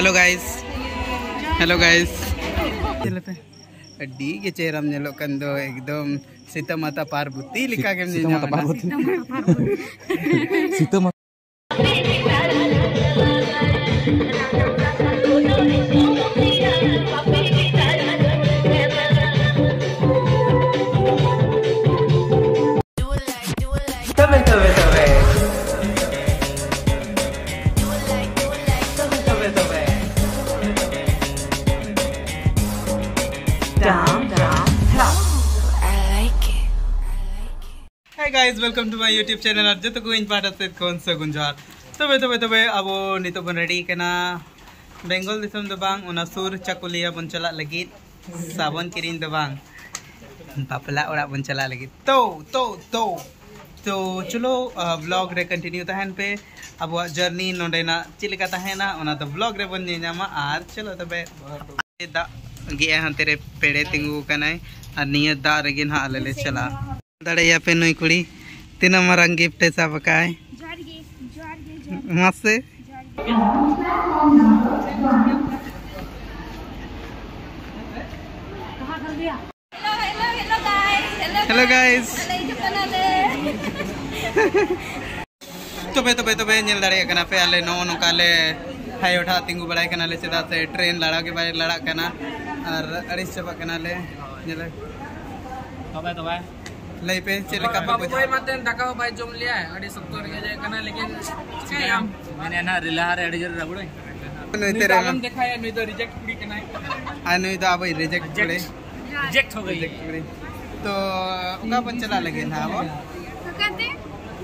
Hello guys hello guys डी के चेहरा में लोग कंदो एकदम सीता माता पार्वती लिखा के सीता माता Parvati Sita guys welcome to my YouTube channel और जो कुछ पाटा सहित कौन सा गुंजार? तब तब तब अब नित बन रेडी बेंगल दिसम तो बांग उना सुर चकुलिया बन चला लगी साबन किरीन तो बांग बापला ओरा बन चला लगी। तो तो तो तो चलो ब्लॉग रे कंटिन्यू तहन तो पे। अब जर्नी नोडेना चिलका तहना उना तो ब्लॉग तो रे बन नेमा आर चलो तो तब दा गे हन तेरे पेड़े तिंगू कनाई और निय दा रे गिन ले ले चला। दड़ैया पे नई कुड़ी तीन मारंग गिफ्ट है सब मस्त Hello, hello, hello guys. Hello. Hello guys. तबे तबे तबे नेल दाड़े कना पे आले नो नो काले हाय उठा तिंगु बड़ाई कना ले चदा से ट्रेन लड़ा के बाय लड़ा कना और अड़िस चबा कना ले नेले तबे तबे पे चले का पे कोई मत दाका हो भाई जोम लिया है अड़ी सत्तर के जाए करना लेकिन क्या हम मैंने ना रिला रे अड़ी ज़रूर रबड़े नहीं तेरे हम देखा है नहीं तो रिजेक्ट पूरी करना है। आने तो अब रिजेक्ट पड़े रिजेक्ट हो गई। तो उनका पन चला लगे ना वो? तो कहते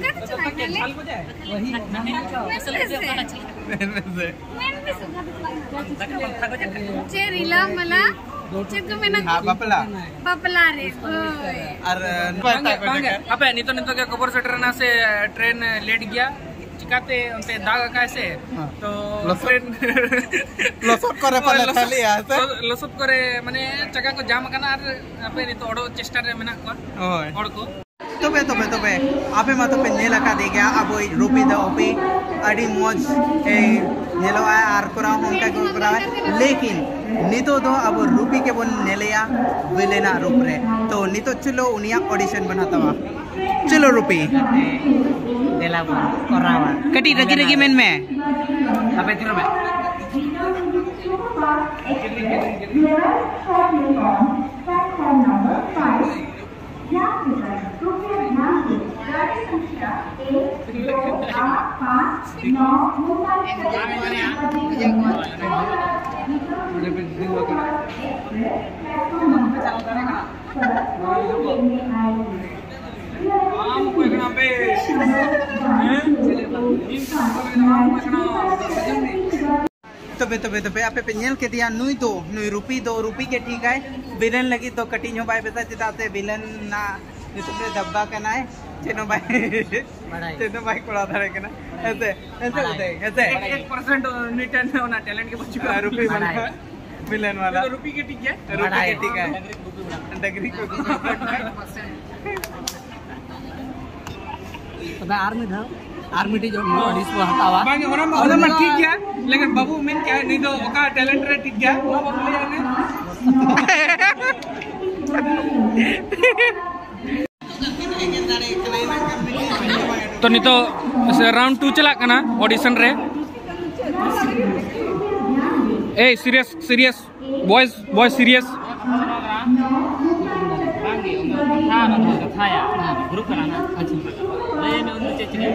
कहते चला गया वही Cerila malah Cer ko may हाँ अबे तो तो कबर से ट्रेन से ट्रेन लेट गया चिकाते उनते दाग कैसे। तो ट्रेन लसट करे थाली आसे लसट करे माने जगह को जाम करना और तो ओडो चेष्टा रे मेना को और को तबे तबे तबे आपे मा तो पे नेला का दे गया अब ओई रुपी द ओपी अडी मौज ए नेलो आय आर करा होंका को करा लेकिन नितो दो अब रुपी के बोन नेलेया विलेना रूप रे। तो नितो चलो उनिया ऑडिशन बनाता वा चलो रुपी। देला कोरावा कटी रगी रगी मेन में। अबे तिरो में। तबे तबे तबे, आपे पे नेल के दिया नुई तो नुई रुपी, दो रुपी के ठीक है बिलन लगी तो कटी नो बाय बेटा चिता से विलन ना नितुमरे दब्बा कना है। चेनो बाय चेनो बाय कोड़ा धरे कना ऐसे ऐसे होते ऐसे। एक परसेंट रिटर्न होना टैलेंट के बच्चे हाँ, रुपी वाला। विलन वाला। तो रुपी के टिक है? रुपी के ठीक है। डगरी को तबे आर्मी था। आर्मी टी जो नोटिस को हटावा। बांगे होना होना मत ठीक गया लेकिन बाबू मेन क्या नहीं तो ओका टैलेंट रे ठीक गया। वो बाबू ले जाने तो नहीं तो राउंड टू चला ऑडिशन रे। ए serious serious boys boys serious group कराना अच्छा ले में उन चेचने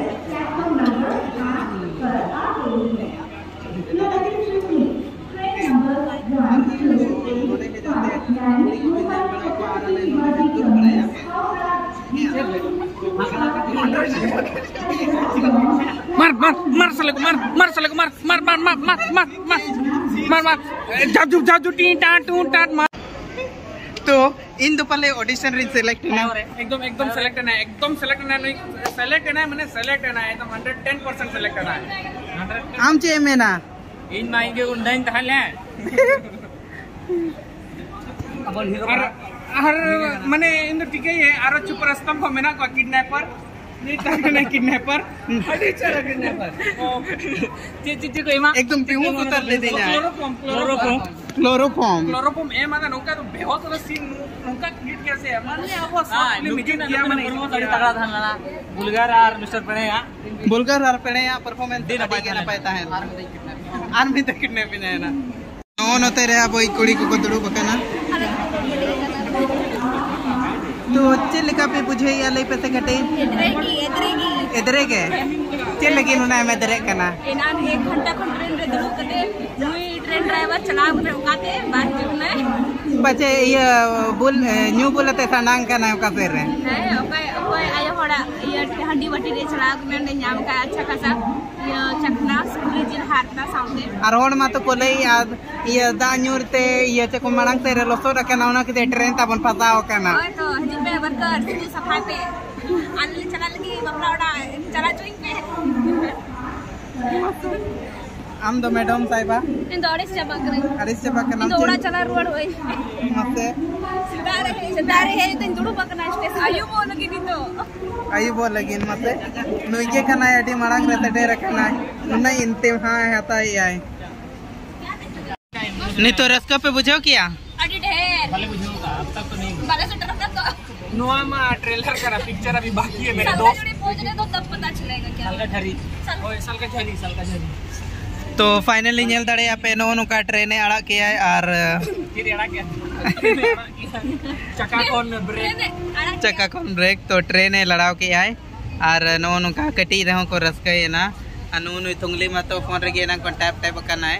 मार मार मार साले को मार मार साले को मार मार मार मार मार मार मार मार मार। जाजू जाजू टी टा टू टाट मार। तो इन दो पहले ऑडिशन रे सिलेक्ट ना एकदम एकदम सेलेक्ट है एकदम सेलेक्ट है सेलेक्ट है मैंने सेलेक्ट है एकदम 110% सेलेक्ट है। आम चे में ना इन माई के उन्दाइन तहले और हर har mane indu tike ye aro chup rastam ko mena ko chloroform chloroform ए तो बेहोश सीन क्रिएट माने सब किया माने। बड़ी तगड़ा ना। बुलगार और मिस्टर बुलगार और परफॉर्मेंस दे ना पाता है। आर्मी तक है ना। कुड़ी को बदलू बकना तो चिल्का पे बुझे या लाई पैसे घटे एदरेगी एदरेगी एदरेगे चिल्के नुना मैं दरे कना इनान 1 घंटा खंड्रे दुरुकते मुई ट्रेन ड्राइवर चला उकाते जुने ये बुल न्यू बुलते सनांग कना का नाम पेर रे है ओके आयो होड़ा ये हंडी बटी रे चला के ने नाम का अच्छा खासा ये चखना स्कूल जिल हारना साउंडे और होड़ मा तो कोले याद ये दा न्यूर ते ये चे को मणंग ते रे लोसो रखना उना के ट्रेन ताबन फसाओ कना ओए तो हजी पे वर्कर सिद्धू सफ़ाई पे। आने चला लगी उड़ा चला चुइंग पे। आम दो मैडम साहिबा ಇಂದ ಅಡಿಸ್ ಚಬಕ್ರೆ ಅಡಿಸ್ ಚಬಕ್ರೆ ನಮ್ಮ ದೋಡ ಚಲ ರೋಡ್ ಹೋಯ್ ಮತ್ತೆ ಸಿದಾರೆ ಸಿದಾರೆ ಹೇಳ್ತ ದುಡು ಬಕನ ಅಷ್ಟೇ ಅಯ್ಯೋ ಬೋಲಗಿನ ಇದು ಅಯ್ಯೋ ಬೋಲಗಿನ ಮತ್ತೆ ನುಯ್ಗೆ ಕನ ಅಡಿ ಮಾಡಂಗ್ ರತಡೆ ರಕನ ನುನ್ನ ಇಂತೆ ಹಾ ಹತಾ ಯಾಯ್ नहीं तो रस्का पे बुझो किया अरे ढेर पहले बुझूँगा अब तक तो नहीं बारह सौ तरफ़ तक नोआ ट्रेलर करा पिक्चर अभी बाकी है मेरे दोस्त पहुँचने तो तब पता चलेगा क्या साल का ठरी साल का झरी साल का झरी तो फाइनली નેલ दड़े આ પેનો નો કા ટ્રેને આડા કે कौन ब्रेक तो ट्रेन लड़ा लड़ाव के ना और नोन कटी रहो को रस गए ना तुंगली तो फ़ोन रे ना को टैप टैप करना है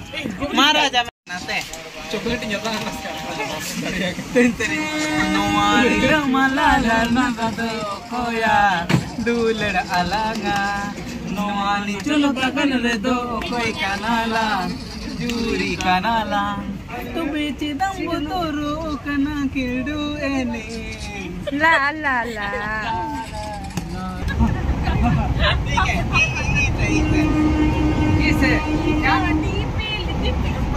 marah jaman nate coklat yang jatuh atas ten ten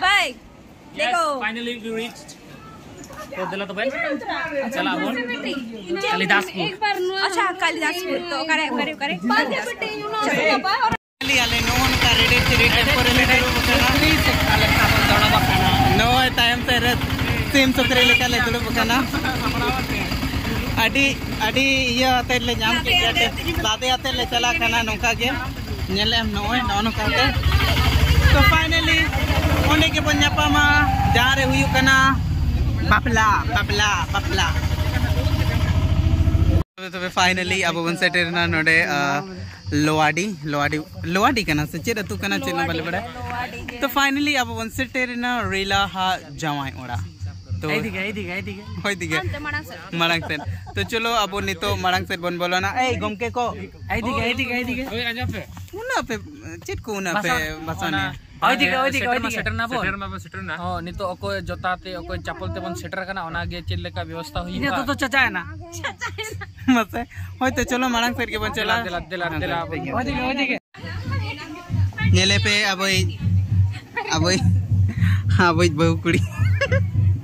bye. देखो। फाइनली वी रीच्ड तो दिला तो भाई। चला बोल। कालिदासपुर। एक बार अच्छा कालिदासपुर। तो करे करे करे। ले का रेडी प्लीज़ काले का दड़ा बकना नो टाइम से रत सेम सुकरे लेका ले दरो बकना अडी अडी ये आते ले जाम के जाते। दादे आते ले चला खाना नोका के। नेले हम So finally, onde ke panyapa ma dare huyu kana papla, papla, papla. तो फाइनली अब वन सेटर ना नोडे लोआडी लोआडी लोआडी कना सचे रतु कना चेना बल बड़ा तो फाइनली अब वन सेटर ना रेला हा जवाई ओड़ा हाँ, तो तो चलो अब नित तो माड़ांग सेन बन बोलना। गमके को। पे। उना को उना पे जोता चापल अको सेटर व्यवस्था तो तो चलो माड़ांग चला। हाँ, बहु कुड़ी।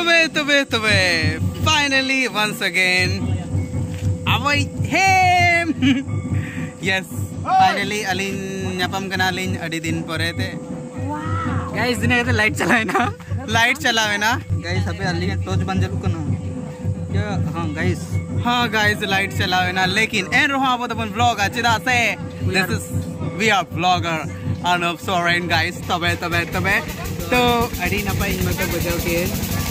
तुबे तुबे तुबे फाइनली वंस अगेन अवै यस फाइनली अलिन नपम कना लिन अडी दिन परे थे। वाओ दिन है लाइट चलाए ना। लाइट चलावे ना। गाइस अबे अलिन टॉर्च बंद ज़रूर करना। क्या? हाँ गाइस हाँ गाइस लाइट चलावे ना। लेकिन एन रहो तो अब अपन व्लॉग आ चिदा से this is we are vlogger Anup Soren guys तबे तबे तबे। तो अडी नपा इन मत तो बजाओ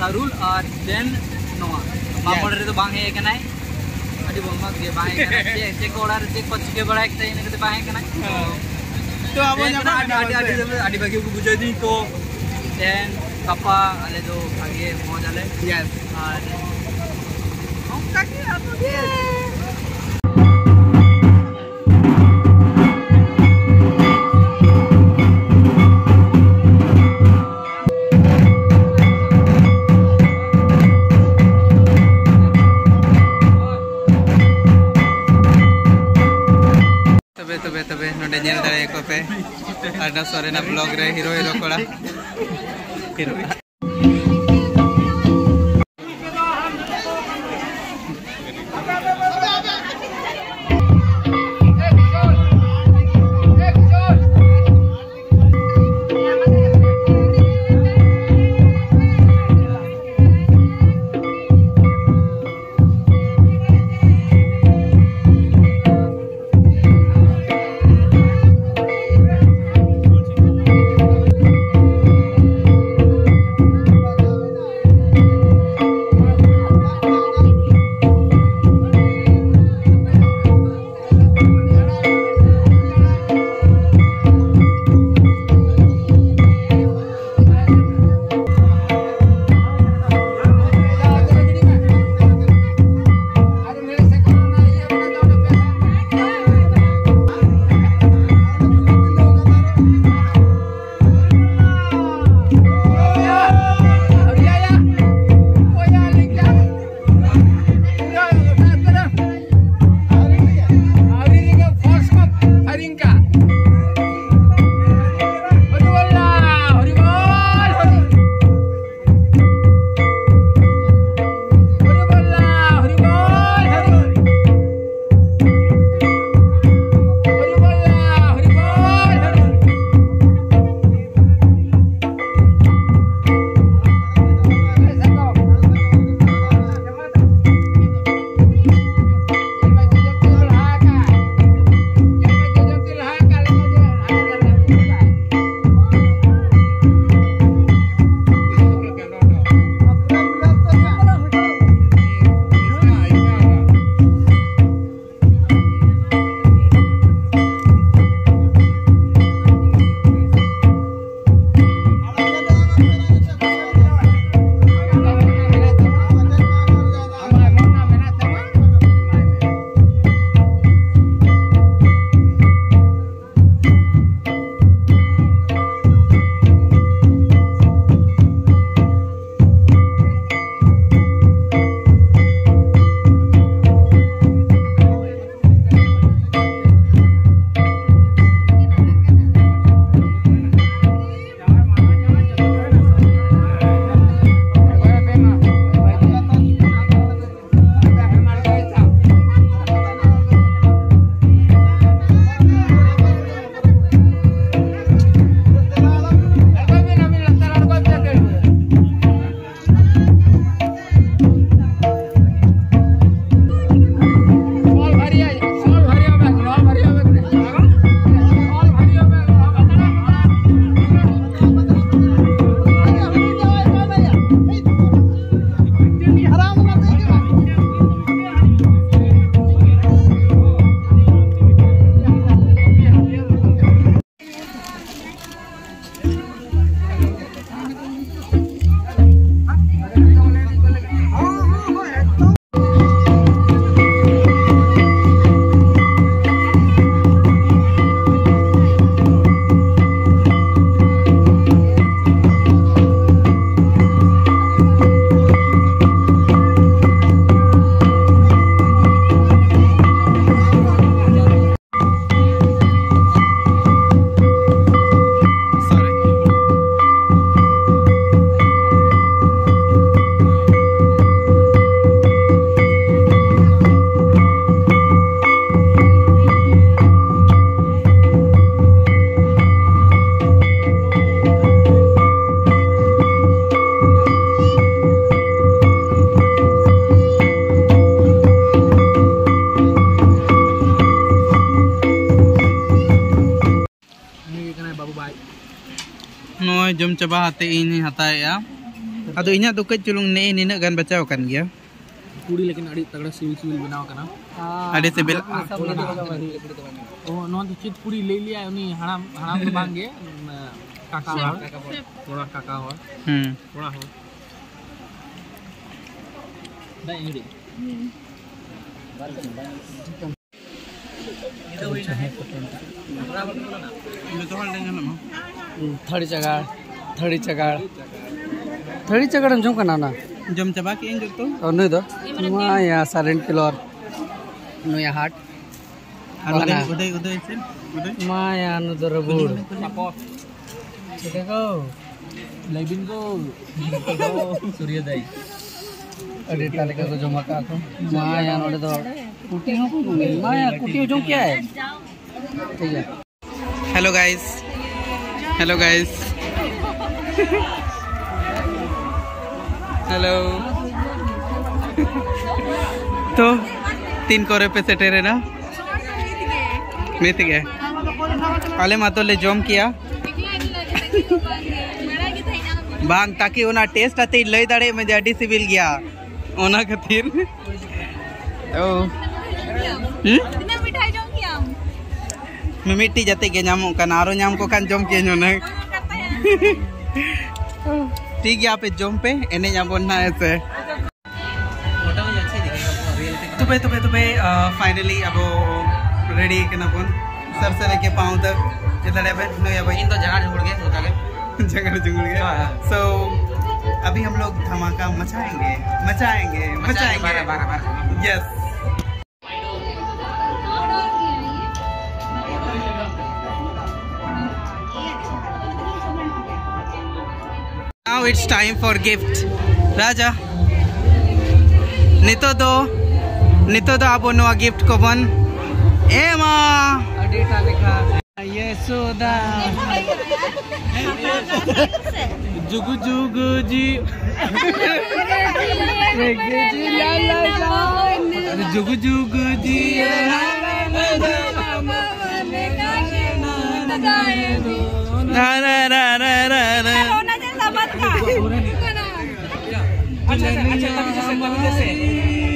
सारुल और देन नोआ मामोड़ रे तो बांग है। कनाय अडी बोलमा के बांग है कनाय जे जे कोड़ा रे चेक पच के बड़ा एक तई ने बांग है। कनाय तो अब ना आडी आडी आडी आडी बाकी को बुझा दी तो देन कपा आले तो आगे मौज आले। यस और तबे तबे नोडे ñel dare ko pe arna sorena blog re hero hero kola hero Noy jom coba hati ini hatai ya. Aduh inya tuh culung ne ini gan baca kan dia. पूरी लेकिन अड़ी तगड़ा सिविल सिविल बनाव कना Ada sebil ओ non तो चित पूरी ले लिया उनी हराम हराम तो बांगे काका हो थोड़ा काका हो hmm. थोड़ा हो दा इंगड़ी थड़ी चगाड़ थड़ी चगाड़। थड़ी चगाड़ अंजम का नाना? Jom coba ki injur tuh. और नहीं दो माया सारेन किलोर नुया हाट Udah Mana? udah udah sih. Udah. माया नु दरबुड़ है laibin ko surya dai अरे ताले का जो मका को माया नोड़े तो कुटी हो। माया कुटी जो क्या है? ठीक है। Hello guys. Hello. तो तीन कोरे पे सेटे रहे ना? मित गए। आले मातो ले जॉम किया। बांग, ताकि उना टेस्ट आते लई दाड़े में जाडी सिविल गया। ओना खातिर। ओ। हम्म? मिमिटी जाते के नामो kan आरो नाम को kan जॉम के ना ठीक है जॉम पे. ऐसे तबे तबे तबे फाइनली अब रेडी कना बोन सर से लेके पाँव तक भाई इन तो जगह गए होता सो अभी हम लोग धमाका मचाएँगे. मचाएँगे मचाएँगे yes Now it's time for gift. Raja. Nito do. Nito do abo noa gift ko bon. Emma. का ये सोदा जुगु जुगु जी जुगु जुगु जी रा रा रा रा रा अच्छा अच्छा तभी जैसे तभी जैसे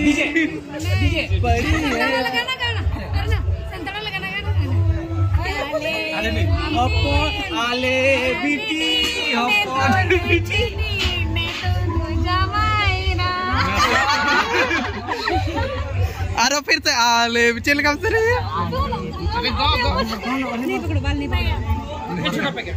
डीजे डीजे हपो आले बिटी हपो बिटी अरे फिर से आले चल कब से रही छोटा पैकेट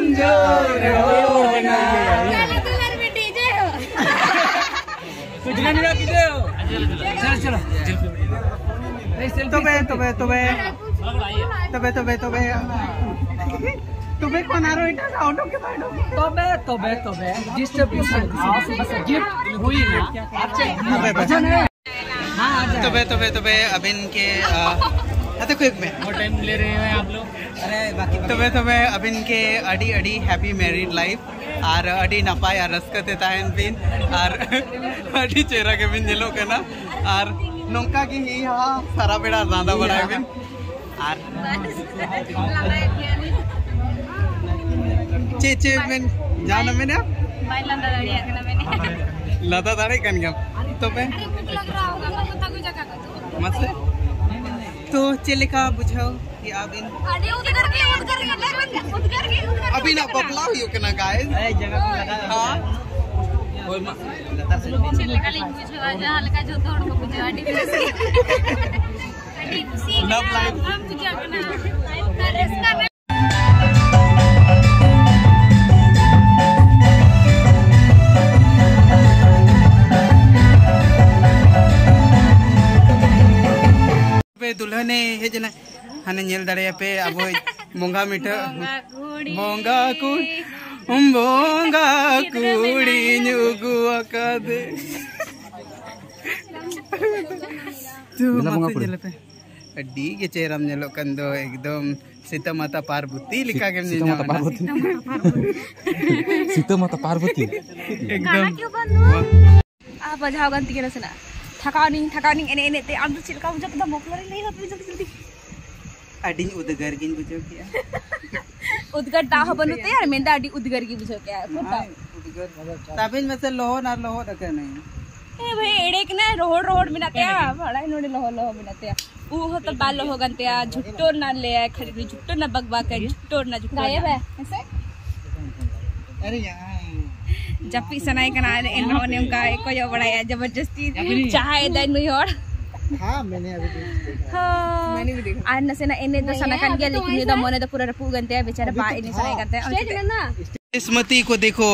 कमज़ोर रखी दे चलो चलो तबे तबे तबे तबे तबे तबे तबे कोन आरो इटा ऑटो के बाइडो तबे तबे तबे डिस्ट्रीब्यूशन गिफ्ट हुई ना तबे तबे तबे अबिन के हते क्विक में। और टाइम ले रहे हैं आप लोग। अरे बाकी तबे तबे अबिन के अडी अडी हैप्पी मैरिड लाइफ और अडी नपाय और रस्कते ताहन बिन और अडी चेहरा के बिन जेलो कना और नोंका की ही हा सारा बेड़ा दादा बड़ा बिन। और चे चे बिन जाना में ना बाई लंदा मैंने। लता दाड़े कन गया। होगा मैं का मस्त तो चेलिका बुझाओ कि उधर करके अभी ना बबला हो कना गाइस। से चिल्लका लिंग पूछो जा हल्का जो तोड़ को डी लाइफ सी हम पूछो करना रेस कर पे दुल्हने हेजना हाने नेल दाड़े पे अब बोंगा मिठा कुड़ी बोंगा कु बोंगा कुड़ी नुगु अकादे तू मत नेल पे अड्डी के चेहराम नेलो कंदो एकदम सीता माता पार्वती लिखा के सीता माता पार्वती सीता माता पार्वती एकदम आ बजाओ गंती के रसना थकानी थकानी एने एने ते आम चिलका मुझे पता मोकलर नहीं होती जल्दी उदगर गिन बुझो किया उदगर ता हो बनुते यार मेंदा अडी उदगर की बुझो क्या कोटा ताबिन में से लोहो ना लोहो रखे नहीं ए भाई एड़े के ना रोड रोड बड़ा नोडे लोहो लोहो ऊ हो तो बाल लोहो गंते आ झुट्टो ना ले खरीद झुट्टो ना बगबा कर झुट्टो ना झुट्टो गायब है ऐसे? अरे यहाँ जब सनाई कना इन होने उनका एको जो बड़ा है ज़बरदस्ती। चाहे और हाँ मैंने अभी हाँ। मैंने भी देखा। आज नसे ना इन्हें तो सना kan गया लेकिन ये तो मोने तो पूरा रपू गंते हैं बेचारे बा इन्हें सनाई करते हैं। ना स्मृति को देखो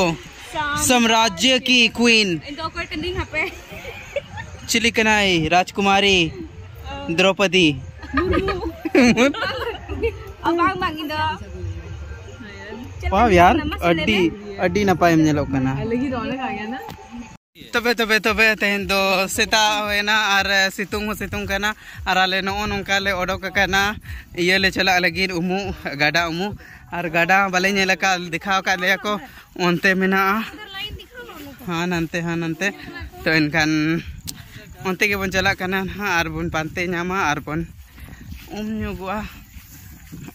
साम्राज्य की क्वीन इन दो को टेंडिंग यहाँ पे चिली कनाई राजकुमारी द्रौपदी वाह यार अड्डी। अड़ी ना पाएँ नेलो कना अलगी ના आ गया ना। तबे तबे तबे, तेन दो सेता होना और सितुंग सितुंग करना और आले नो नौका ले ओडोक करना ये ले चला लगी उमु, गाडा उमु और गाडा बाले ने लगा दिखाओ का ले को ओनते मेना हाँ नंते हाँ नंते तो इनखान ओनते के बन चला करना और बन पानते नामा और बन, उम नुगुआ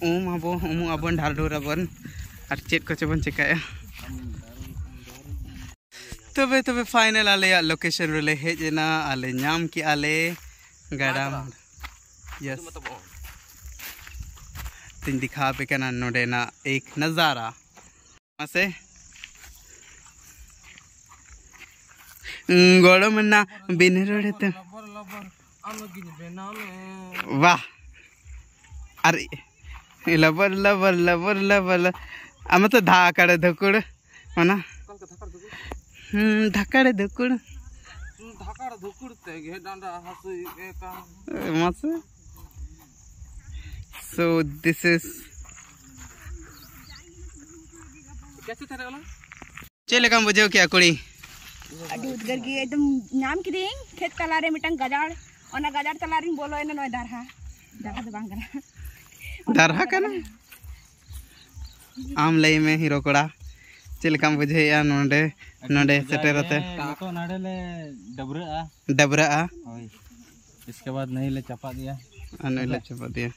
उम अबो, उम अबन ढालडोर अबन और चेत को चबन चिकाया। तबे तबे फाइनल आले लोकेशन रेले हेजना आले नाम की आले गाड़ा यस तीन दिखा पे ना एक नज़ारा मसे गोड़ो मन्ना बिन रोडे ते वाह अरे लबर लबर लबर लबर आम तो धाकड़ धकुड़ मना हम्म धाकड़ घे डांडा कैसे थे चले कम बुझे क्या कुड़ी अडी उदगर की एकदम नाम की दें खेत तलारे मिटंग गजाड़ ओना गजाड़ तलारी बोलो एना नय दरहा दरहा बांग करा दरहा कना आम लई में हीरो कोड़ा चले कम बुझे या नोडे नोडे सेटेरते तो नाड़े ले डबरा डबरा इसके बाद नहीं ले चपा दिया अनले चपा दिया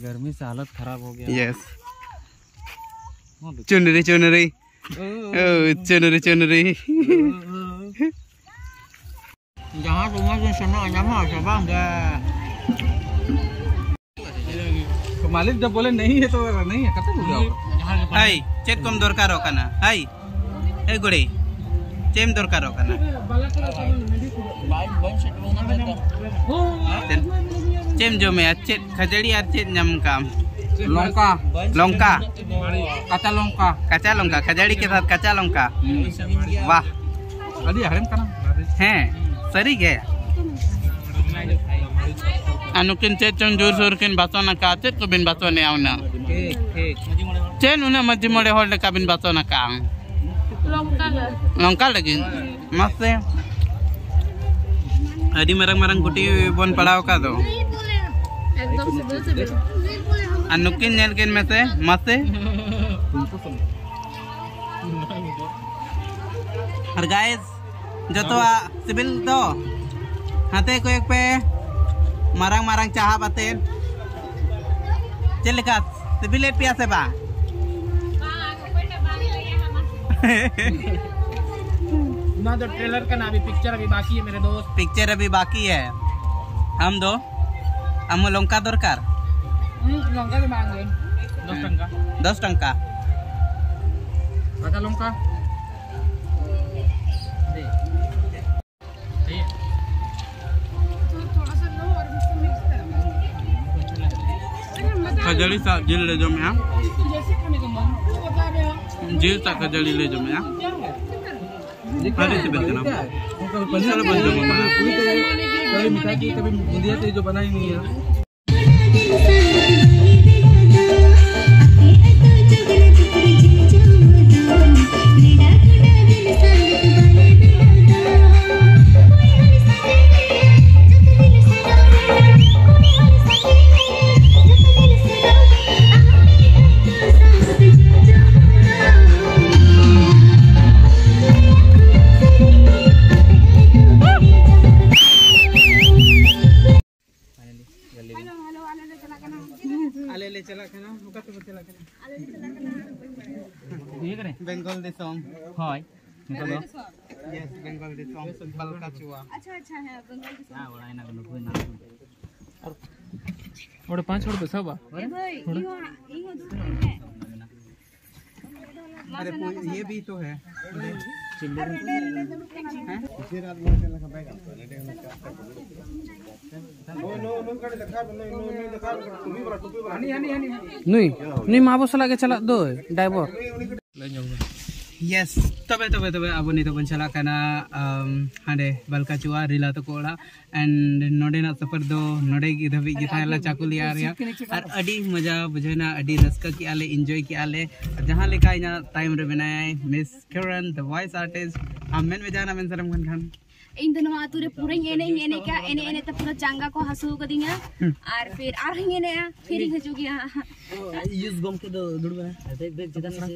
गर्मी से हालत खराब हो गया यस चुनरी चुनरी ओ चुनरी चुनरी मालिक जब बोले नहीं है तो नहीं है कते बुझाओ हाय चेक कम दरकार होकना हाय ए चेम दरकार चेम जो में चेक खजड़ी चेक नम काम longka लौंका kata longka कच्चा लौंका खजड़ी के साथ कच्चा लौंका वाह अभी हरम करना हैं सरी गे अनुकिन चेत चंग ज़ोर सोर किन बातों ना का चेत को बिन बातों ने आवना चेन उन्हें मजी मोड़े होड़ लेका बिन बातो ना काम लंका लगी मस्त है मरंग मरंग गुटी बन पड़ाव का दो नुकिन नेल किन में से मस्त और गाइस जो तो सिबिल दो हाथे को एक पे marang marang caha batin celikat sibilet pia se ba? ना तो ट्रेलर का ना अभी पिक्चर अभी बाकी है मेरे दोस्त। पिक्चर अभी बाकी है। हम दो। हम लंका दरकार। लंका से मांगे दस टंका। दस टंका। बता लंका खजड़ी सा जिल ले जो मैं सा सिबिल के नाम कभी पनीर बन मामा पूरी तो कभी मिठाई की कभी बूंदिया से जो बनाई नहीं है। यस बंगाली सॉन्ग अच्छा अच्छा है बंगाली सॉन्ग हाँ ओड़ा है ये भी तो है चिल्लर है इसे रात में का लेटे नो नो कर दिखा नो नो नहीं नहीं नहीं नहीं लगे चला दो ड्राइवर ले जाऊँगा yes tobe tobe tobe abo nito bon chala kana um hande balkachua rila to kola and node na safar do node gi dhabik gi thaila chakulia ria ar adi maza bujhena adi raska ki ale enjoy ki ale jahan leka ina time re banaya miss kiran the voice artist amen vijana men saram khan khan इन दोनों आतुरे पूरे एने एने क्या एने एने तक पूरा चांगा को हंसू कर दिया और फिर आर हिंगे ने फिर ही हंसू गया यूज़ बम के दो दुड़ में देख देख जितना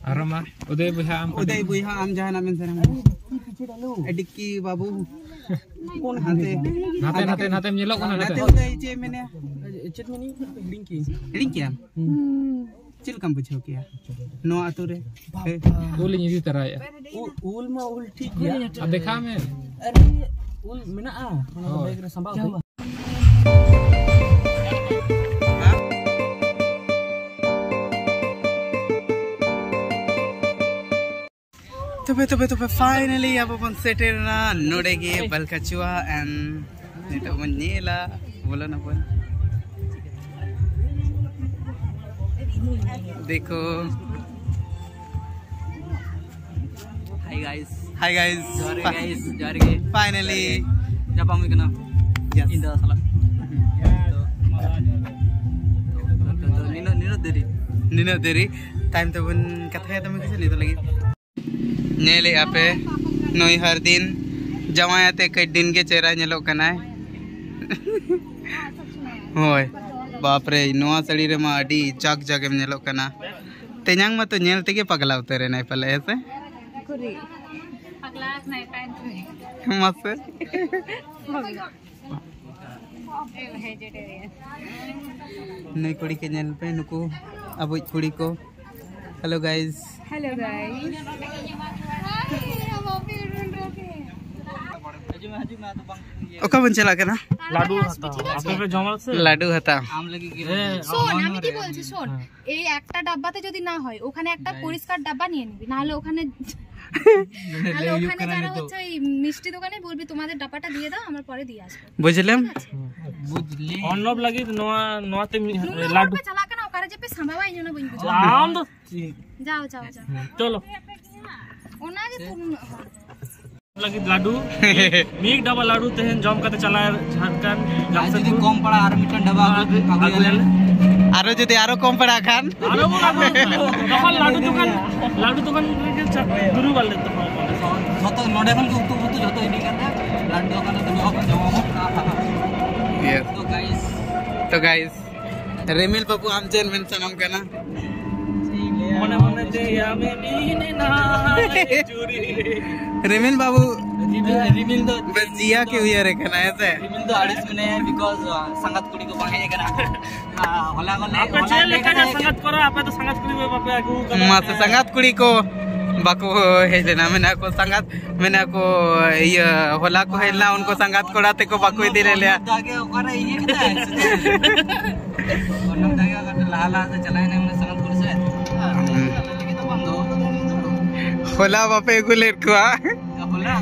अरमा उदय बुहा आम उदय बुहा आम जहाँ नाम से डिक्की बाबू। कौन हाते हाते हाते हाते मिलो कौन हाते हाते जे मैंने। चेत मैंने हिडिंग की हिडिंग किया हम्म। कम बुझो किया? नो आतो रे उल इन इदी तरह उल मा उल ठीक है। अब देखा मैं अरे उल मिना आ बैग रे संभाल। तो तो तो फाइनली अब अपन सेटेर ना नोडेगे बल कचुआ एंड नेटो मन नीला बोलो ना बोल देखो हाय गाइस हाय गाइस जोरे गाइस जोरे के फाइनली जब हम इतना यस इन द साला नीनो नीनो देरी नीनो देरी टाइम तो बन कथा है तो मैं किसे लगी नेले आपे नोई हर दिन जमायाते कई दिन के चेहरा होय बाप रे नोआ सड़ी रे मा अडी चक जग में नेलो कना मा तो नेल तेगे पगला उतरे नहीं पले ऐसे कुरी अगला नहीं टाइम मस्त नई कुड़ी के नेल पे नुको अब कुड़ी को hello guys hello guys okay বঞ্চে লাগে না? লাডু আপনাদের জমা আছে? লাডু হাতা আম লাগি গিরে শোন আমি কি বলছি শোন হ্যাঁ। এই একটা ডাব্বাতে যদি না হয় ওখানে একটা পরিষ্কার ডাব্বা নিয়ে নিবি না হলে ওখানে বুঝলাম অর্ণব লাগি নোয়া নোয়াতে লাড্ডু চালাকানা ওকারে যে পে সাম্বাবাই জন্য বইন বুঝলাম আম যাও যাও যাও চলো ওনাগে তুমি লাগি লাড্ডু মিক ডাবা লাড্ডু তেহেন জম কাতে চালা ঝাড়খান গাছে যদি কম পড়া আর মিটার ডাবা আগুলে আরো যদি আরো কম পড়া খান আরো লাড্ডু দোকান লাড্ডু দোকান अच्छा, तो गाइस तो रेमिल पप्पू যত चेन में सनम হতো যত এদিকাতে ব্লাড ওখানে তুমি ना मने मने ते आमे मीने ना चोरी। रेमिल बाबू रेमिल तो बस जिया के हुए रे कना ऐसे? रेमिल तो आर्टिस्ट में है बिकॉज़ संगत कुड़ी को पाके करा होला को आप आपका लेकर संगत करो आप तो संगत कुड़ी पे बाप आगू मत संगत कुड़ी को। बाको हेजना मेना को संगत मेना को ये होला को हेलना उनको संगत कोड़ा ते को बाको दे ले लिया। दागे ओकरे ये किता है? ओनम दागे अगर लाला से चलाए ने हमने संगत कोड़ से होला बापे गुलेर को होला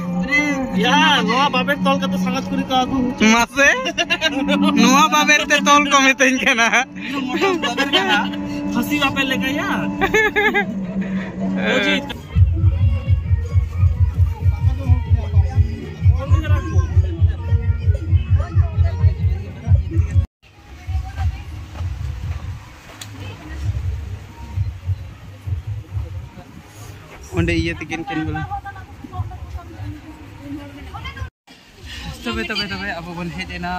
या नोआ तोल का तो संगत मासे नोआ ते तोल को फसी लेके या বুঝি onde iya tikin kin bola तबे तबे तबे अब बन हेज एना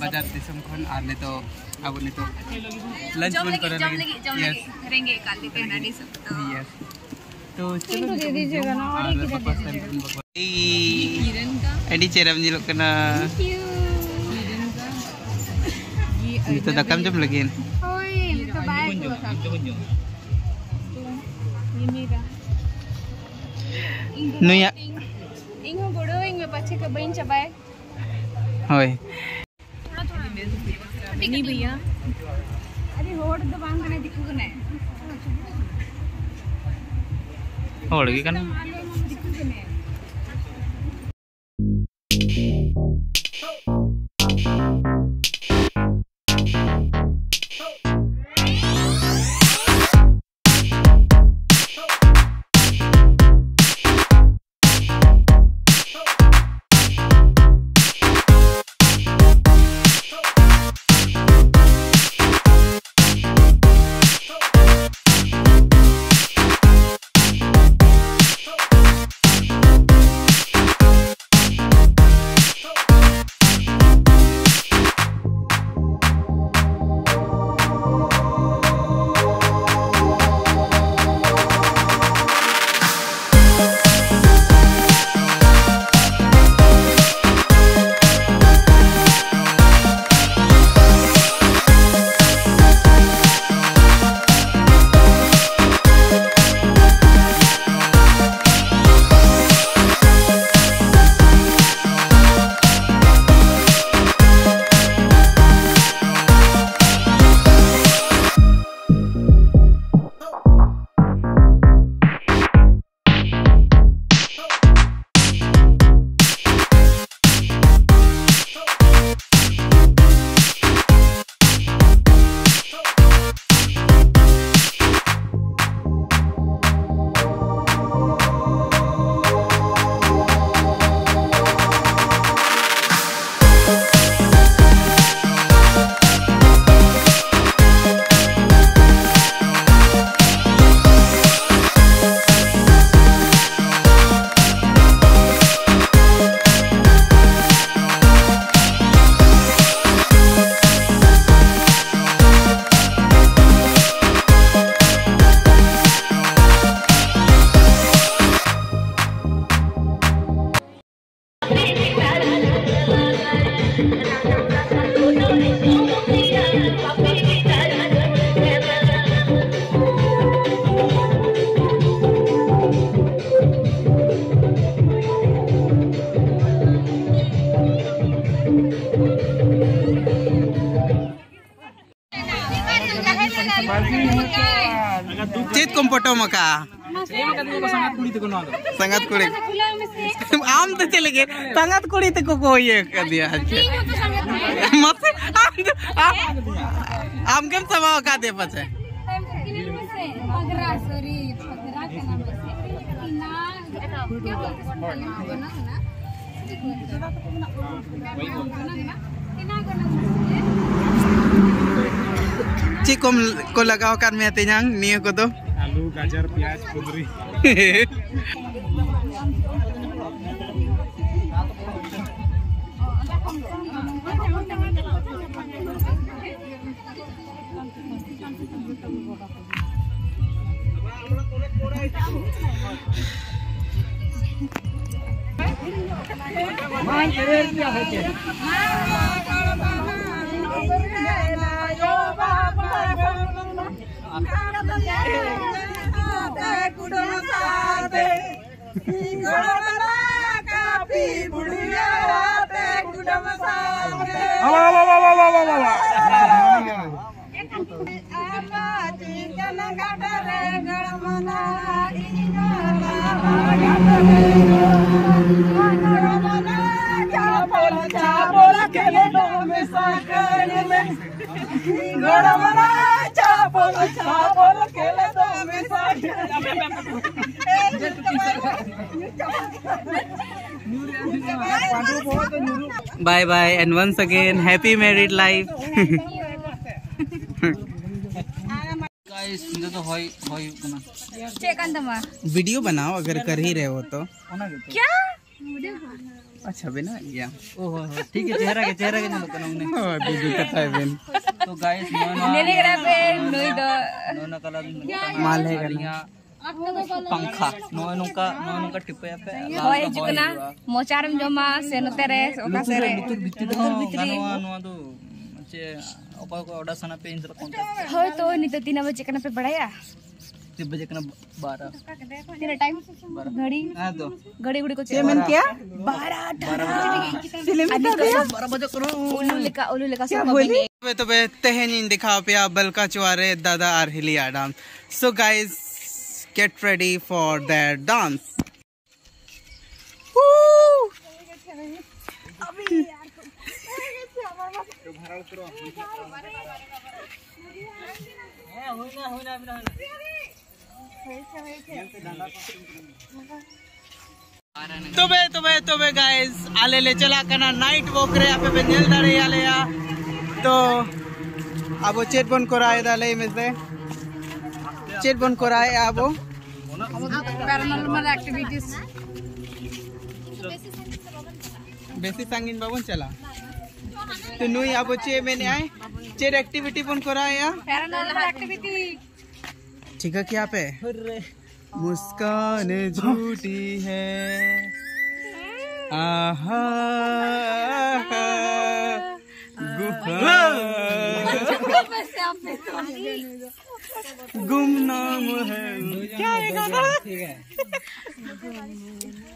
बाज़ार दिसम खन आर ने तो अब ने तो लंच बन करे लगे यस करेंगे काल देते हैं ना सब तो यस तो चलो दे दीजिएगा ना और एक फ़र्स्ट टाइम बन बको एडी चेरम जिलो कना itu dakam jam lagi. ओए ये तो बाय ᱱᱩᱭᱟᱜ ᱤᱧ ᱦᱚᱸ ᱜᱚᱲᱚ ᱤᱧ ᱢᱮ ᱯᱟᱪᱷᱮ ᱠᱟ ᱵᱟᱹᱧ ᱪᱟᱵᱟᱭ ᱦᱳᱭ ᱛᱷᱚᱲᱟ ᱛᱷᱚᱲᱟ नहीं भैया अरे रोड तो बाँध कने दिखु कने होड़ के कने दिखु कने तो को ये कर दिया? मत आम आम- आम केम समा का दे पछे Tina ची को को लगाव kan me tenyang niya ko to आलू गाजर प्याज कुंदरी। मान तेरे क्या है तेरे bye bye and once again happy married life guys तो होय होय कना चेक आन वीडियो बनाओ अगर कर ही रहे हो तो। क्या? अच्छा बिना? गया ओहो ठीक है चेहरा के चेहरा के नलो कना उन्हें। दीदी कथा है बिन तो गाइस नोना नेने करा पे नोई दो नोना कलर माल है पंखा। नो नुका नो नुका टिपे पे होय हिजुकना मोचारम जमा से नते रे ओका से रे नो दो चे ओका को ऑर्डर सना पे इंसर कांटेक्ट होय तो नहीं तो तीन बजे कना पे बढ़ाया। तीन बजे कना 12 तेरा टाइम घड़ी? हाँ तो। घड़ी घड़ी को चेमन क्या? बारह बजे। करो। उल्लू लेका उल्लू लेका सब तबे तेहनिन दिखाओ पिया बलका चुआरे दादा आर हिली Adam. So guys get ready for their dance तबे तबे तबे गाइस आले ले चला कना नाइट वॉक रे आपे पे नेल दाड़े आले या तो अब चेट बन कराए दाले में से चेट बन कराए अब पैरानॉर्मल एक्टिविटीज़ बेसी सांगिन बाबन चला। तो नुई अब चे मैंने आए। चेट एक्टिविटी बन कराए या पैरानॉर्मल ठीक है क्या पे? मुस्कान झूठी है। आहा गुमनाम है। क्या है गाना? So guys,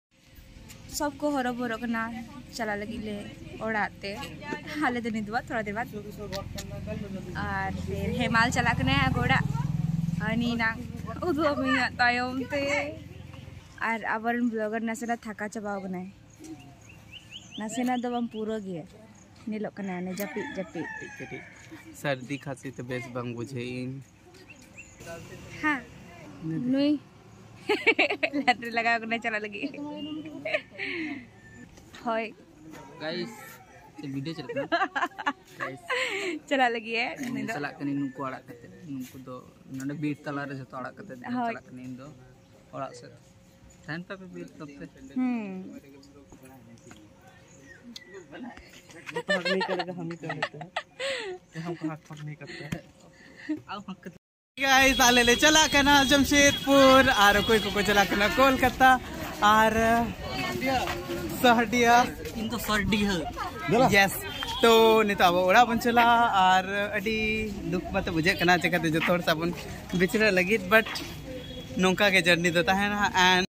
सबको हरब हरब ना चला लगे और हाले तो नहीं दुआ थोड़ा देर बाद। और फिर हेमाल चला के ना गोड़ा ना और अब ब्लगर ना सेना थका चबाव बनाए ना सेना पूरा निलोक नीलोक जपी जपी। सर्दी खांसी तो बेस बंग बुझे हाँ नुई। लैटरी लगा करने चला लगी। हाय। गाइस ये वीडियो चल रहा है। चला लगी है नींद तो- चला के नींद को आड़ा करते नींद को तो नंदे बीट तला रहे जतो आड़ा करते चला के नींद दो तो आड़ा आसे टाइम पे बीट तब पे हम्म। तो हम नहीं करते हम ही कर लेते हैं। हम कहाँ हाथ नहीं करते हैं। आप हक गाइस आले ले चला कना जमशेदपुर और कोई को चला कना कोलकाता और सहडिया। इन तो सर्दी यस तो नितो अब ओड़ा बन चला और अडी दुख मत बुझे कना चकाते जो थोड़ा सा बन बिचरा लगी बट नौका के जर्नी तो तहना एंड